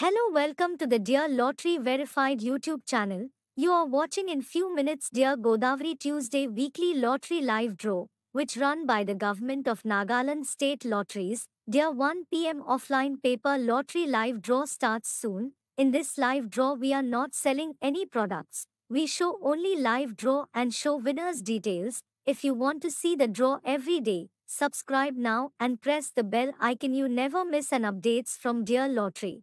Hello, welcome to the Dear Lottery Verified YouTube channel. You are watching in few minutes Dear Godavari Tuesday weekly lottery live draw, which run by the government of Nagaland State Lotteries. Dear 1 pm offline paper lottery live draw starts soon. In this live draw, we are not selling any products. We show only live draw and show winners' details. If you want to see the draw every day, subscribe now and press the bell icon. You never miss an updates from Dear Lottery.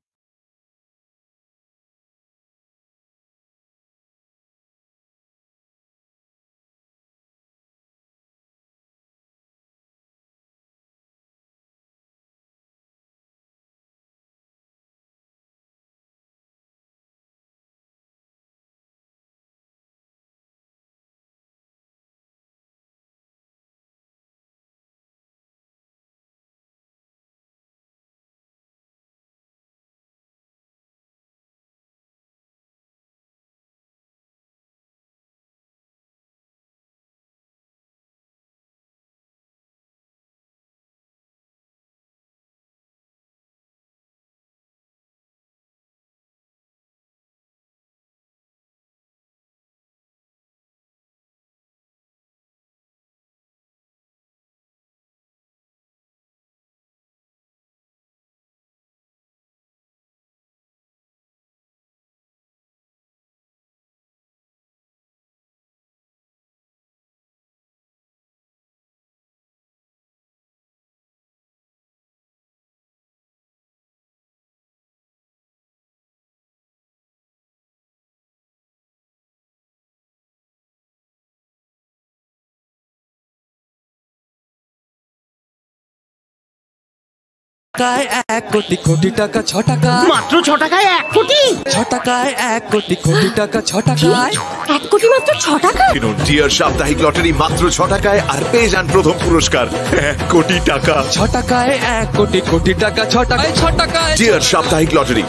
টাকায় এক কোটি কোটি টাকা ছ টাকায় মাত্র ছ টাকায় এক কোটি? ছ টাকায় এক কোটি কোটি টাকা ছ টাকায় এক কোটি মাত্র ছ টাকা? কিনুন ডিয়ার সাপ্তাহিক লটারি মাত্র ছ টাকায় আর পেয়ে যান প্রথম পুরস্কার। এক কোটি টাকা। ছ টাকায় এক কোটি কোটি টাকা ছ টাকায় ছ টাকায় ডিয়ার সাপ্তাহিক লটারি।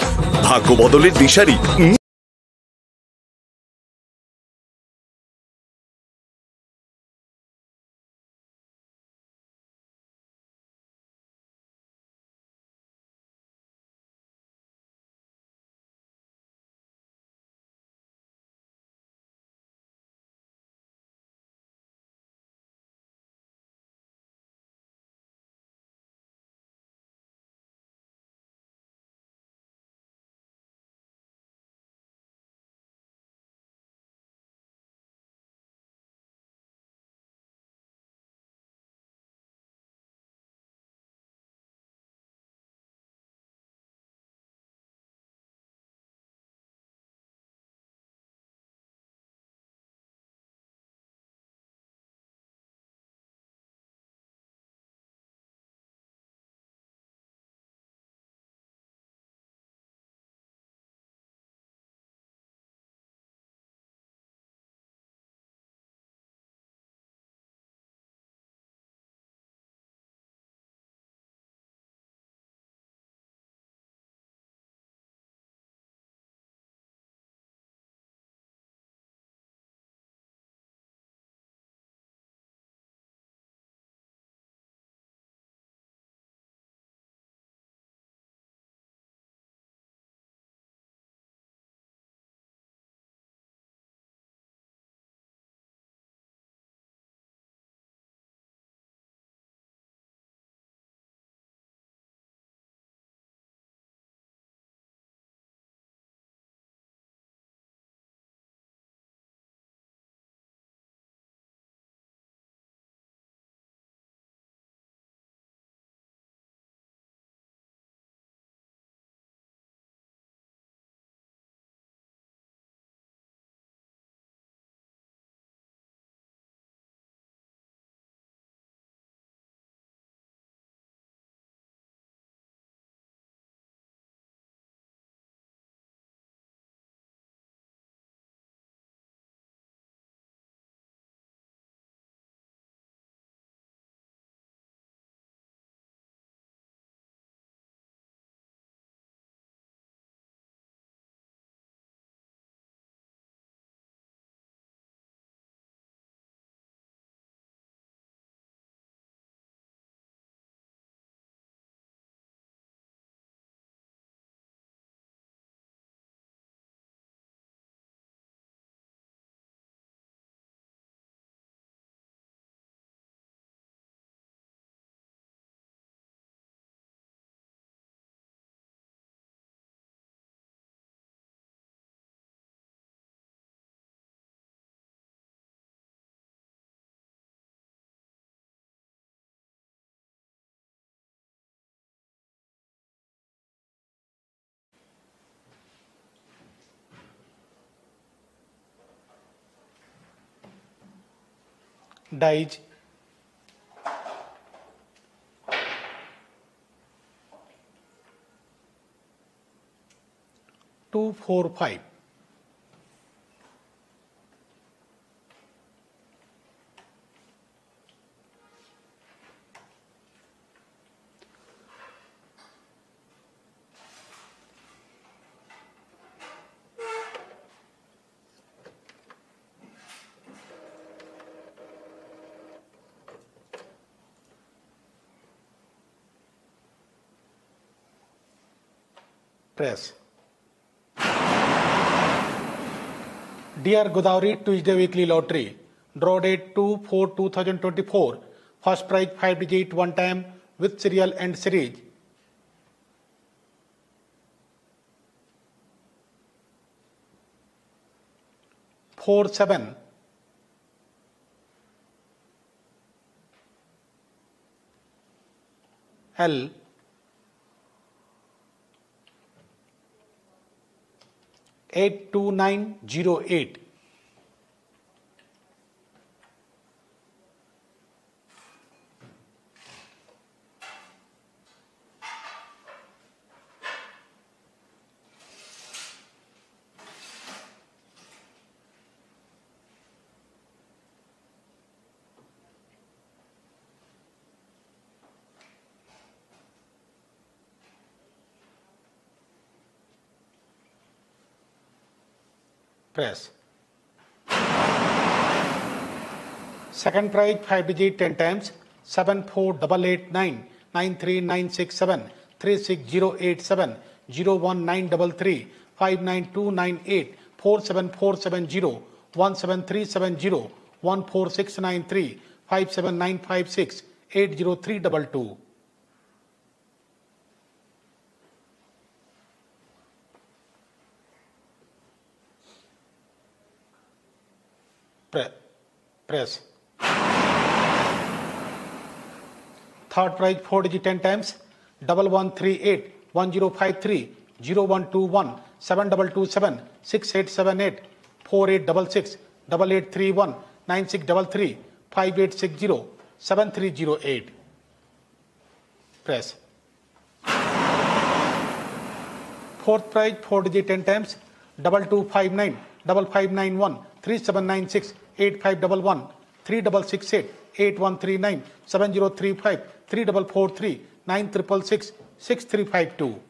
ভাগ্য বদলের দিশারি। Dice two four five press. Dear Godavari Tuesday Weekly Lottery, draw date 2 4 2024, first prize 5 digit one time with serial and series. Four seven. L eight two nine zero eight. Press. Second prize 5 digit 10 times 74889 93967 36087 01933 59298 47470 17370 14693 57956 80322 press third prize four digit ten times double one three eight one zero five three zero one two one seven double two seven six eight seven eight four eight double six double eight three one nine six double three five eight six zero seven three zero eight press fourth prize four digit ten times double two five nine double five nine one three seven nine six, eight five double one, three double six eight, eight one three nine, seven zero three five, three double four three, nine triple six, six three five two.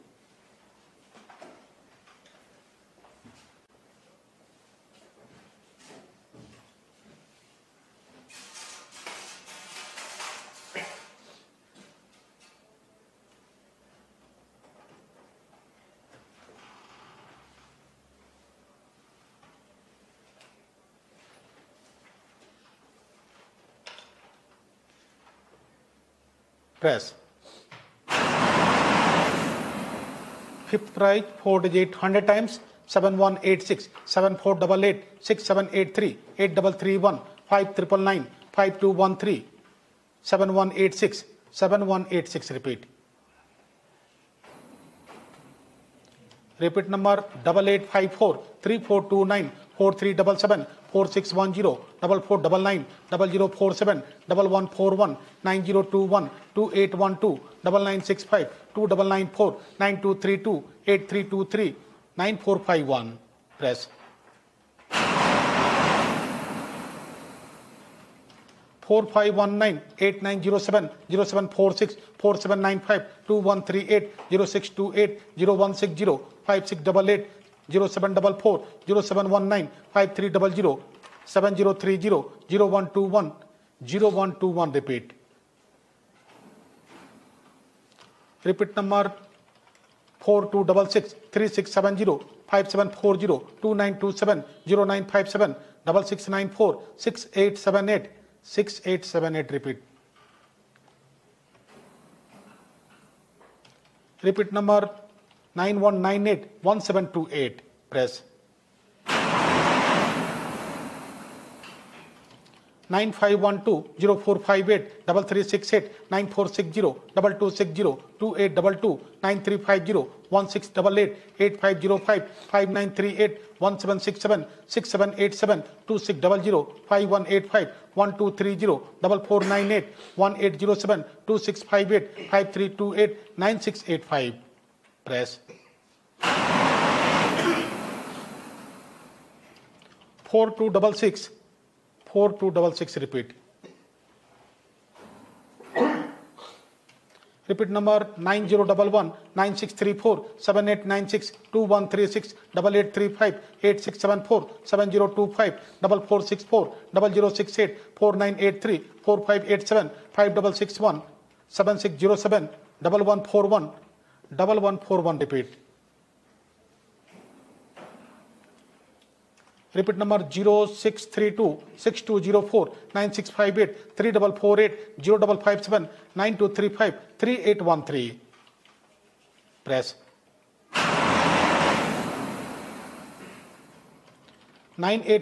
Press. Fifth prize, four digit 100 times, 7186, 7488, 6783, 8331, 5999, 5213, 7186, 7186 repeat. Repeat number double eight five four three four two nine four three double seven four six one zero double four double nine double zero four seven double one four one nine zero two one two eight one two double nine six five two double nine four nine two three two eight three two three nine four five one. Press. four five one nine eight nine zero seven zero seven four six four seven nine five two one three eight zero six two eight zero one six zero five six double eight zero seven double four zero seven one nine five three double zero seven zero three zero zero one two one zero one two one repeat. Repeat number four two double six three six seven zero five seven four zero two nine two seven zero nine five seven double six nine four six eight seven eight six eight seven eight repeat. Repeat number nine one nine eight one seven two eight. Press. 9512 press four two double six four two double six repeat repeat number nine zero double one nine six three four seven eight nine six two one three six double eight three five eight six seven four seven zero two five double four six four double zero six eight four nine eight three four five eight seven five double six one seven six zero seven double one four one double one four one repeat repeat number zero six three two six two zero four nine six five eight three double four eight zero double five seven nine two three five three eight one three press 1057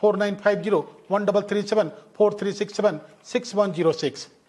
4950 1337 4367 6106